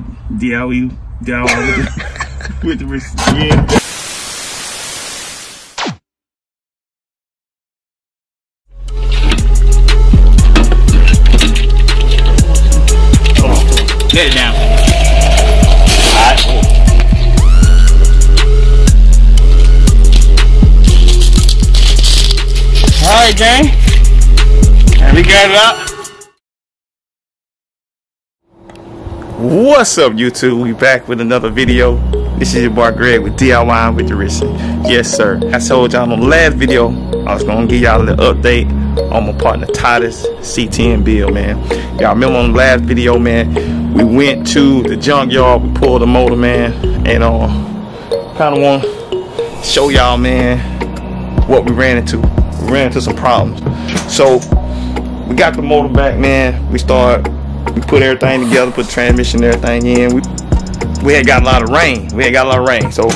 working with DIY, DIY with the, with the wrist. Yeah. Let it down. Alright, gang. And we got it up. What's up, YouTube? We back with another video. This is your boy Greg with DIY with the Rich. Yes, sir. I told y'all on the last video I was gonna give y'all the update on my partner Titus C10 Bill, man. Y'all remember on the last video, man? We went to the junkyard, we pulled the motor, man, and uh, kind of want to show y'all, man, what we ran into. We ran into some problems. So we got the motor back, man. We started we put everything together, put transmission everything in. We we had got a lot of rain. We had got a lot of rain. So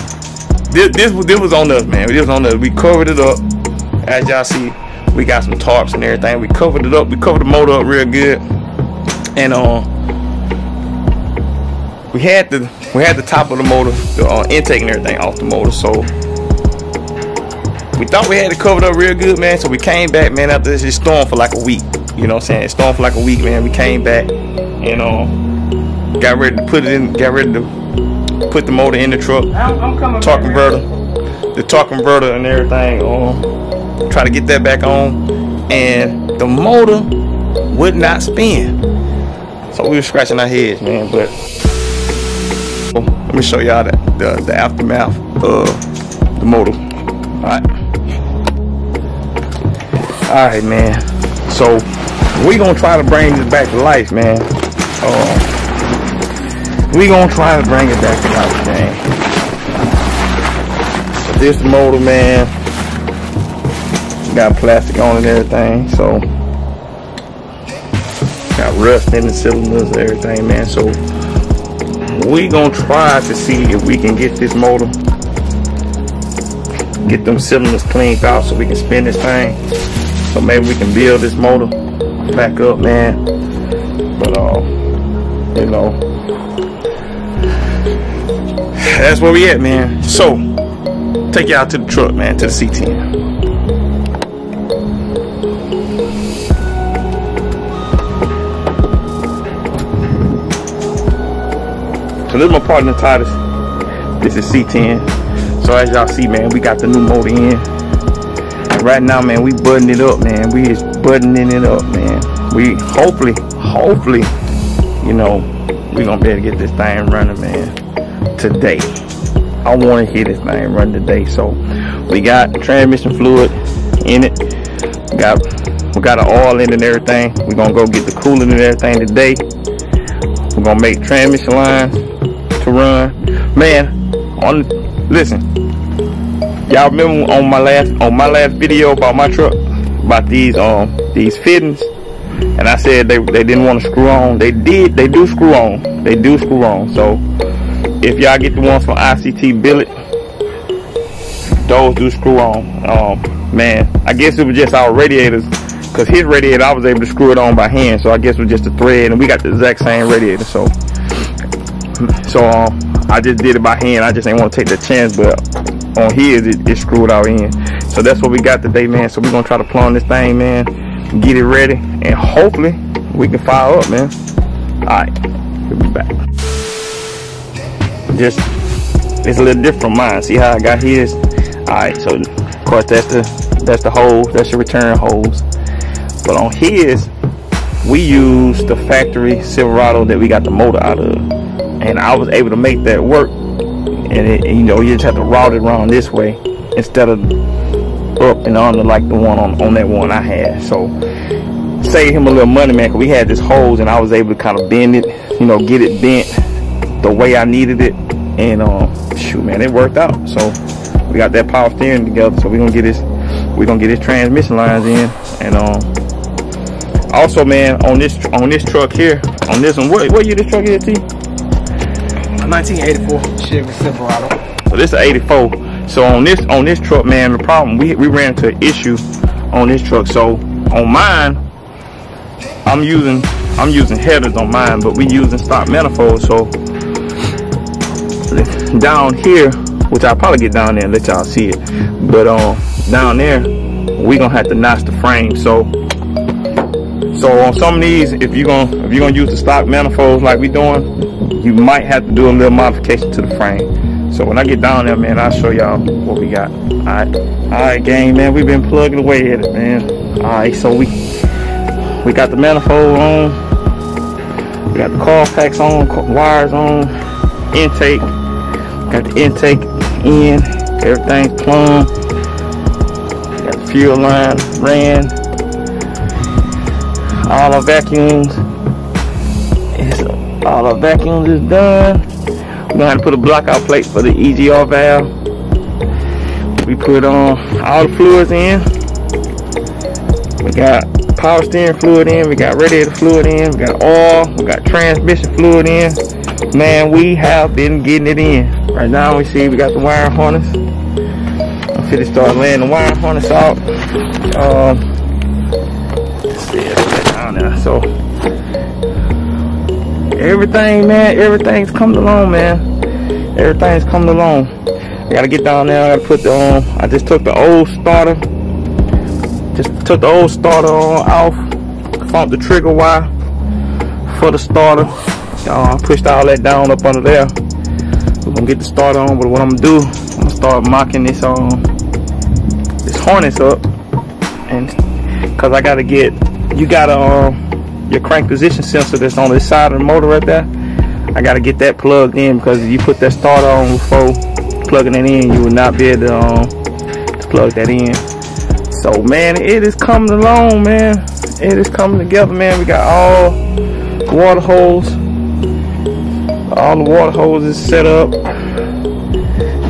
this this, this was on us, man. This was on us. We covered it up. As y'all see, we got some tarps and everything. We covered it up. We covered the motor up real good. And uh, we had the we had the top of the motor, the uh, intake and everything off the motor. So we thought we had it covered up real good, man. So we came back, man, after this storm for like a week. You know what I'm saying? It stormed for like a week, man. We came back and uh, got ready to put it in, got ready to put the motor in the truck. I'm, I'm torque converter. The torque converter and everything. Uh, try to get that back on. And the motor would not spin. So we were scratching our heads, man. But let me show y'all the, the, the aftermath of the motor. Alright. Alright, man. So we gonna try to bring this back to life, man. Uh, we gonna try to bring it back to life, man. So this motor, man, got plastic on it and everything, so got rust in the cylinders and everything, man. So we gonna try to see if we can get this motor, get them cylinders cleaned out so we can spin this thing. So maybe we can build this motor back up, man. But uh, you know, that's where we at, man. So take you out to the truck, man, to the C10. So this is my partner Titus. This is C10. So as y'all see, man, we got the new motor in. Right now, man, we buttoning it up, man. We is buttoning it up, man. We hopefully, hopefully, you know, we're gonna be able to get this thing running, man, today. I want to hear this thing run today. So we got transmission fluid in it. We got we got an oil in it and everything. We're gonna go get the coolant and everything today. We're gonna make transmission lines to run. Man, on listen. Y'all remember on my last on my last video about my truck? about these um these fittings? And I said they, they didn't want to screw on. They did they do screw on. They do screw on. So if y'all get the ones from ICT billet those do screw on. Um man I guess it was just our radiators. Because his radiator I was able to screw it on by hand. So I guess it was just a thread and we got the exact same radiator. So so um I just did it by hand. I just ain't want to take the chance but on his it, it screwed out in so that's what we got today, man. So we're gonna try to plumb this thing, man. Get it ready, and hopefully we can fire up, man. All right, we'll be back. Just it's a little different from mine. See how I got his? All right, so of course that's the that's the hose. That's your return hose. But on his, we use the factory Silverado that we got the motor out of, and I was able to make that work. And, it, you know, you just have to route it around this way instead of up and under like the one on, on that one I had. So save him a little money, man, because we had this hose and I was able to kind of bend it, you know, get it bent the way I needed it. And um, shoot, man, it worked out. So we got that power steering together. So we're gonna get this, we're gonna get his transmission lines in. And um, also, man, on this on this truck here, on this one, what what year this truck is, T? 1984 Chevy Silverado. So this is 84. So on this on this truck, man, the problem we we ran into an issue on this truck. So on mine, I'm using I'm using headers on mine, but we using stock manifolds. So down here, which I'll probably get down there and let y'all see it. But um, down there, we gonna have to notch the frame. So so on some of these, if you're gonna if you're gonna use the stock manifolds like we doing, you might have to do a little modification to the frame. So when I get down there, man, I'll show y'all what we got. All right, all right, gang, man, we've been plugging away at it, man. All right, so we we got the manifold on. We got the coil packs on, wires on, intake. Got the intake in, everything's plumb. Got the fuel line ran. All our vacuums all our vacuums is done. We're gonna have to put a blockout plate for the EGR valve. We put on all the fluids in. We got power steering fluid in, we got radiator fluid in, we got oil, we got transmission fluid in. Man, we have been getting it in. Right now we see we got the wire harness. I'm finna start laying the wire harness out. Um, let's see, down there. So everything, man, everything's coming along, man. Everything's coming along. I gotta get down there. I gotta put the um. I just took the old starter just took the old starter on off, found the trigger wire for the starter. Uh, pushed all that down up under there. We're gonna get the starter on, but what I'm gonna do, I'm gonna start mocking this um this harness up, and cause I gotta get you gotta um your crank position sensor that's on this side of the motor right there. I gotta get that plugged in because if you put that starter on before plugging it in, you will not be able to, um, to plug that in. So man, it is coming along, man. It is coming together, man. We got all water holes. All the water hoses set up.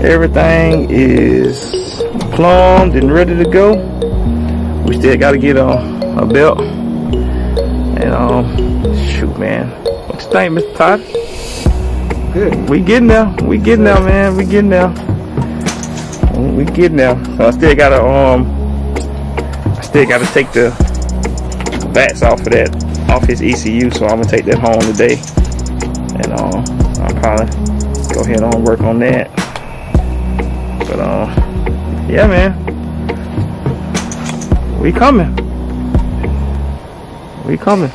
Everything is plumbed and ready to go. We still got to get a, a belt. And um, shoot, man. What you think, Mr. Todd? Good. We getting there. We getting there, man. We getting there. We getting there. So I still got to um I still got to take the VATS off of that, off his ECU. So I'm gonna take that home today, and uh, I'll probably go ahead and work on that. But uh, yeah, man, we coming. We coming.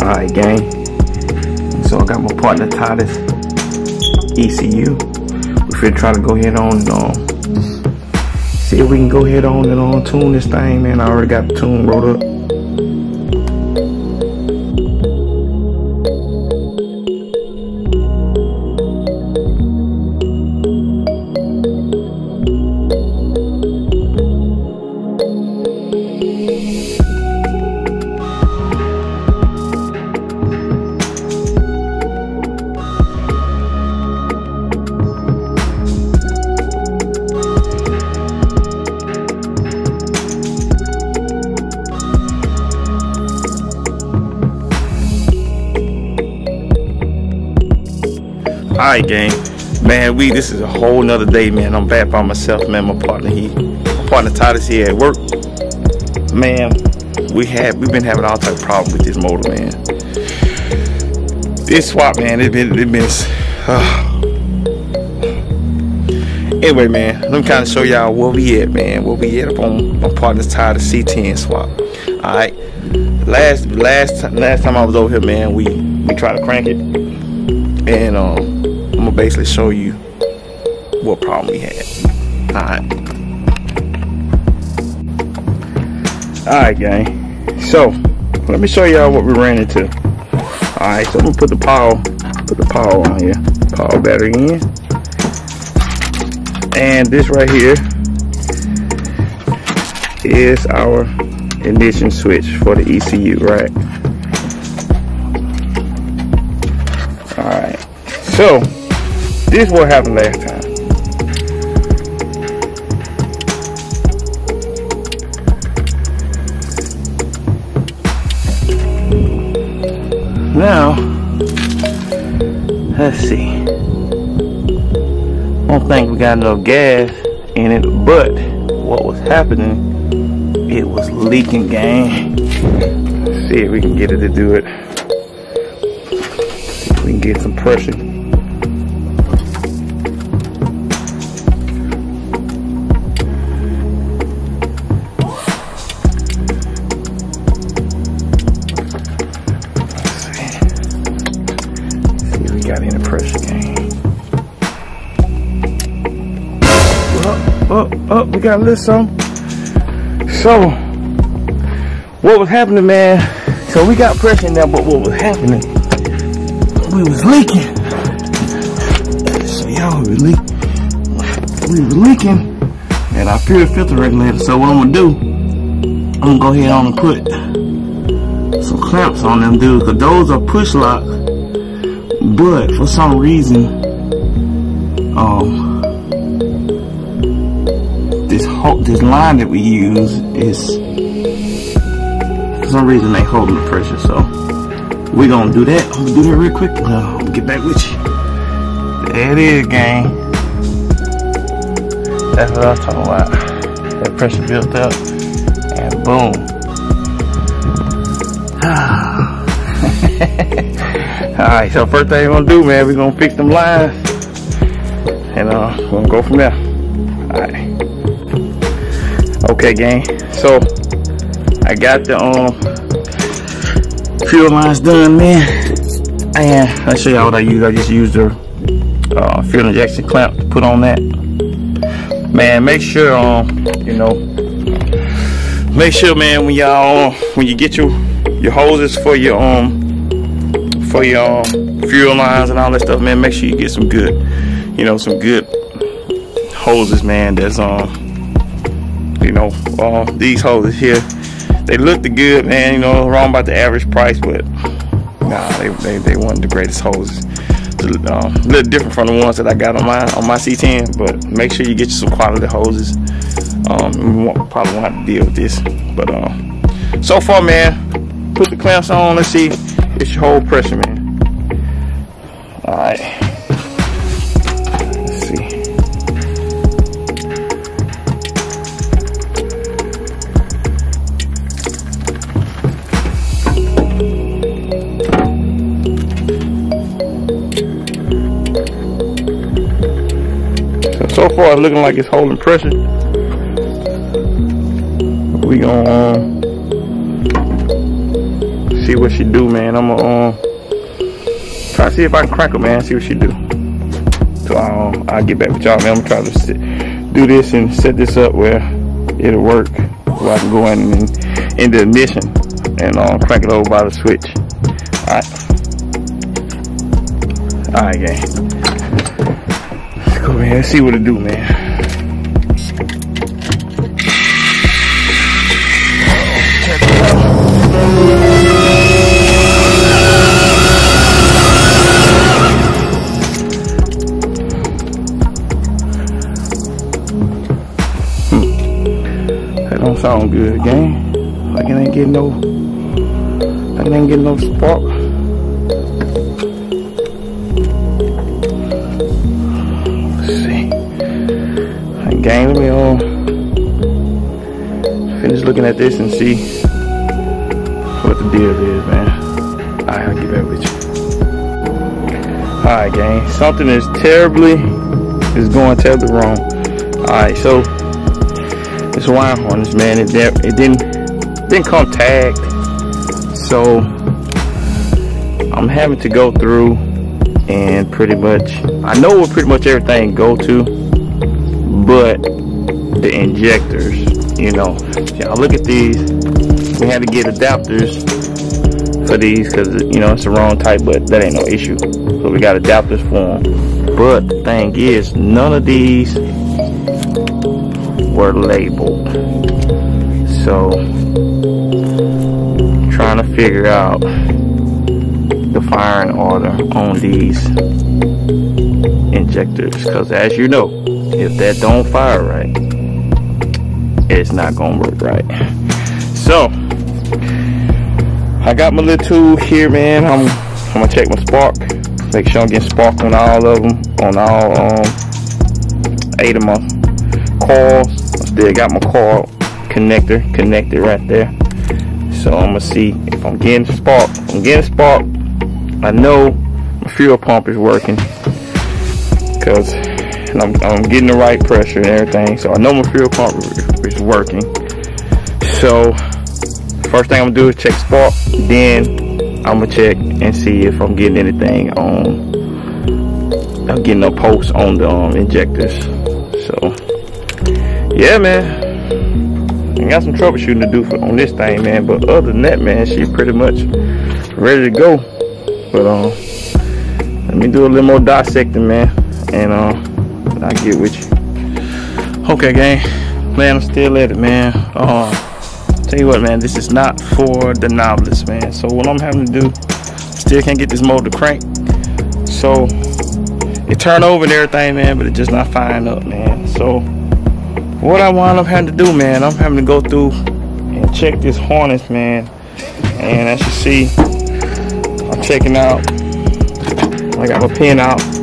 All right, gang. So I got my partner Titus ECU. We finna try to go ahead on and um, see if we can go ahead on and on tune this thing, man. I already got the tune wrote up. Alright gang. Man, we this is a whole nother day, man. I'm back by myself, man. My partner he my partner Titus here at work. Man, we have we've been having all type of problems with this motor, man. This swap, man, it been it been uh. Anyway, man, let me kind of show y'all where we at, man. Where we at up on my partner's Titus C10 swap. Alright. Last last last time I was over here, man, we we tried to crank it. And um Basically show you what problem we had. Alright. Alright gang. So let me show y'all what we ran into. Alright, so I'm gonna put the power put the power on here. Power battery in. And this right here is our ignition switch for the ECU, right? Alright. So this is what happened last time. Now, let's see. I don't think we got enough gas in it, but what was happening, it was leaking, gang. See if we can get it to do it. We can get some pressure. Got a little something. So, what was happening, man? So we got pressure there, but what was happening? We was leaking. So y'all, we was leaking. We was leaking, and I fuel filter regulator. So what I'm gonna do? I'm gonna go ahead on and put some clamps on them, dude, cause those are push lock. But for some reason, um, this line that we use is some reason they holding the pressure. So we gonna do that. I'm gonna do that real quick. Uh, I'm get back with you. There it is, gang. That's what I was talking about. That pressure built up, and boom. All right, so first thing we're gonna do, man, we're gonna fix them lines, and uh, we're gonna go from there. Okay, gang. So I got the um fuel lines done, man. And I'll show y'all what I use. I just used the uh, fuel injection clamp to put on that. Man, make sure um you know make sure man when y'all um, when you get your your hoses for your um for your um, fuel lines and all that stuff, man, make sure you get some good, you know, some good hoses, man. That's um, you know, uh, these hoses here they looked good, man. You know, wrong about the average price, but nah, they they, they weren't the greatest hoses. Um, a little different from the ones that I got on my on my C10, but make sure you get you some quality hoses. Um, we won't, probably won't have to deal with this, but um, so far, man, put the clamps on. Let's see, it's your whole pressure, man. All right. Far it's looking like it's holding pressure. We gonna um, see what she do, man. I'm gonna um, try to see if I can crank her, man. See what she do. So um, I'll get back with y'all, man. I'm gonna try to sit, do this and set this up where it'll work, where I can go in and in the ignition and um, crank it over by the switch. All right. All right, gang man. Let's see what it do, man. Hmm. That don't sound good, gang. Like it ain't getting no, like it ain't getting no spark. Gang, let me um, finish looking at this and see what the deal is, man. Alright, I'll get back with you. Alright, gang, something is terribly, is going terribly wrong. Alright, so, this wire harness, man, it, it didn't, didn't come tagged. So, I'm having to go through and pretty much, I know where pretty much everything go to but the injectors, you know, y'all look at these. We had to get adapters for these because you know it's the wrong type, but that ain't no issue. So we got adapters for them. But the thing is, none of these were labeled. So trying to figure out the firing order on these injectors because as you know if that don't fire right, it's not gonna work right. So, I got my little tool here, man. I'm, I'm gonna check my spark, make sure I'm getting spark on all of them, on all um, eight of my coils. I still got my coil connector connected right there. So I'm gonna see if I'm getting spark. If I'm getting spark, I know my fuel pump is working because I'm, I'm getting the right pressure and everything. So I know my fuel pump is working. So first thing I'm gonna do is check spark. Then I'm gonna check and see if I'm getting anything on. I'm getting a pulse on the um, injectors. So yeah, man. I got some troubleshooting to do for, on this thing, man. But other than that, man, she's pretty much ready to go. But um, let me do a little more dissecting, man, and uh, I'll get with you. Okay, gang, man, I'm still at it, man. Uh, tell you what, man, this is not for the novice, man. So what I'm having to do, still can't get this motor to crank. So it turned over and everything, man, but it's just not firing up, man. So what I wind up having to do, man, I'm having to go through and check this harness, man. And as you see, I'm checking out. I got my pin out.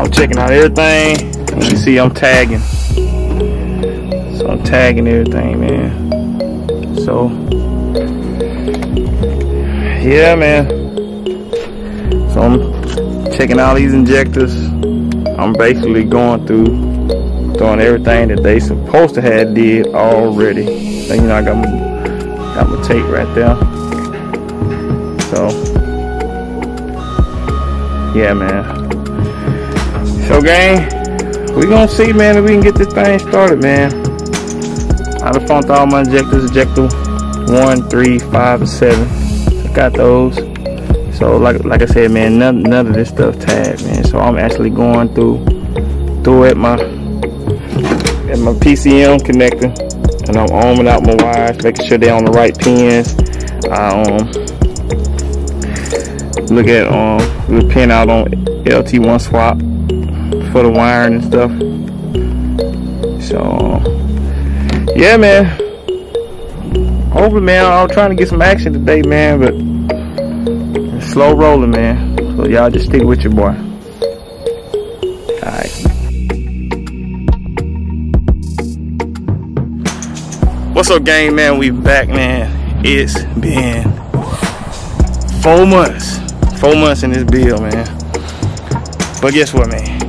I'm checking out everything. You see I'm tagging. So I'm tagging everything, man. So yeah, man. So I'm checking out these injectors. I'm basically going through doing everything that they supposed to have did already. So, you know, I got my, got my tape right there. So, yeah, man. So, gang, we gonna see, man, if we can get this thing started, man. I done found all my injectors, injector one, three, five, and seven. I got those. So, like like I said, man, none, none of this stuff tagged, man. So, I'm actually going through through it my and my PCM connector and I'm arming out my wires, making sure they're on the right pins. I um, look at um, the pin out on LT1 swap for the wiring and stuff. So, yeah, man. Hopefully, man, I'm trying to get some action today, man, but slow rolling, man. So y'all just stick with your boy. Alright. What's up, gang, man? We back, man. It's been four months. Four months in this bill, man. But guess what, man?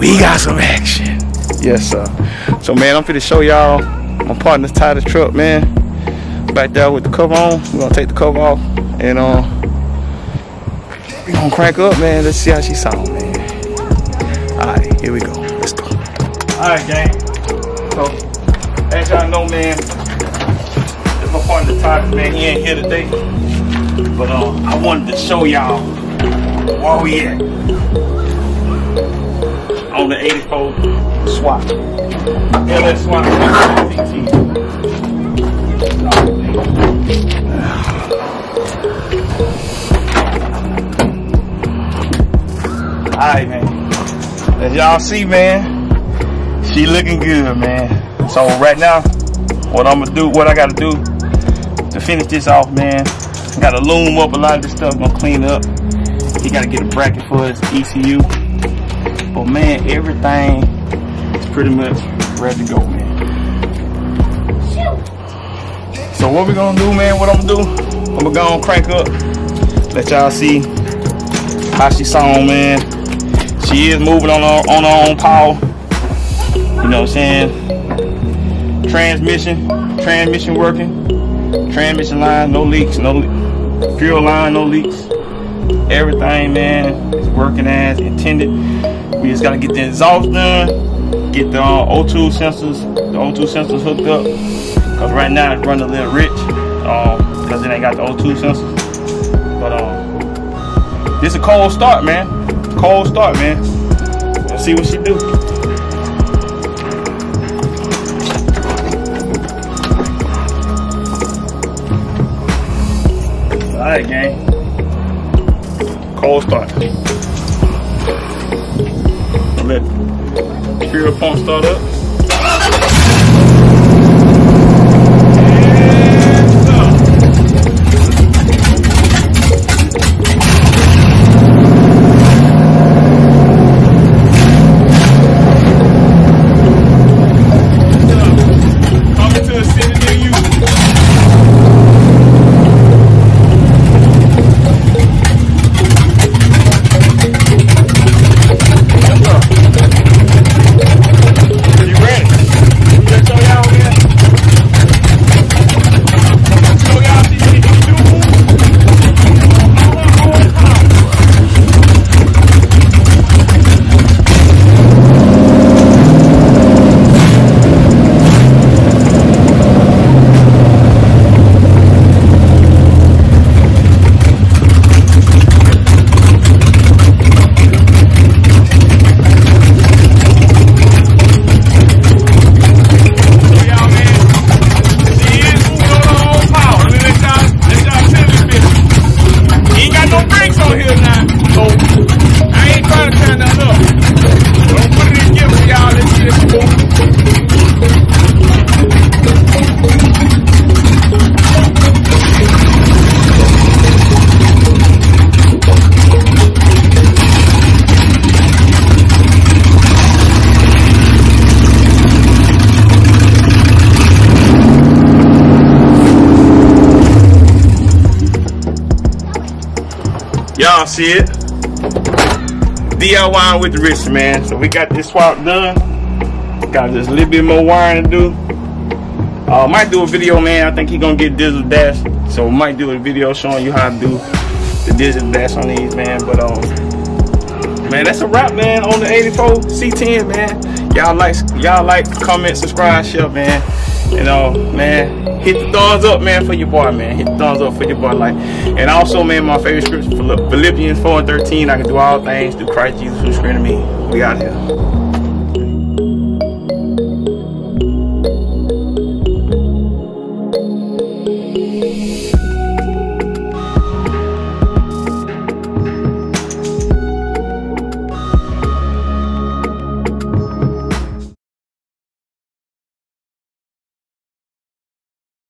We got some action. Yes, sir. So, man, I'm finna show y'all my partner's Titus truck, man. Back there with the cover on. We're gonna take the cover off and uh we gonna crank up, man. Let's see how she sound, man. Alright, here we go. Let's go. Alright, gang. So as y'all know, man, this my partner Todd, man. He ain't here today. But uh, I wanted to show y'all where we at. On the 84 swap. LS swap Alright, man. As y'all see, man, she looking good, man. So right now, what I'm gonna do, what I gotta do to finish this off, man, I gotta loom up a lot of this stuff, gonna clean up. He gotta get a bracket for his ECU. But man, everything is pretty much ready to go, man. So what we gonna do, man, what I'm gonna do, I'm gonna go and crank up, let y'all see how she song, man. She is moving on her, on her own power. You know what I'm saying? transmission, transmission working, transmission line, no leaks, no fuel line, no leaks. Everything, man, is working as intended. We just gotta get the exhaust done, get the uh, O2 sensors, the O2 sensors hooked up. Cause right now it's running a little rich, um, cause it ain't got the O2 sensors. But um, this a cold start, man. Cold start, man. Let's see what she do. Alright, gang. Cold start. Fuel pump start up. Coming to a city near you. y'all see it. DIY with the wrist, man. So we got this swap done. Got just a little bit more wiring to do. Uh, might do a video, man. I think he gonna get digital dash. So we might do a video showing you how to do the digital dash on these, man. But um, man, that's a wrap, man, on the 84 C10, man. Y'all like, y'all like, comment, subscribe, share, man. You know, man, hit the thumbs up, man, for your boy, man. Hit the thumbs up for your boy, like. And also, man, my favorite scripture, Philippians 4 and 13. I can do all things through Christ Jesus who strengthened me. We out here.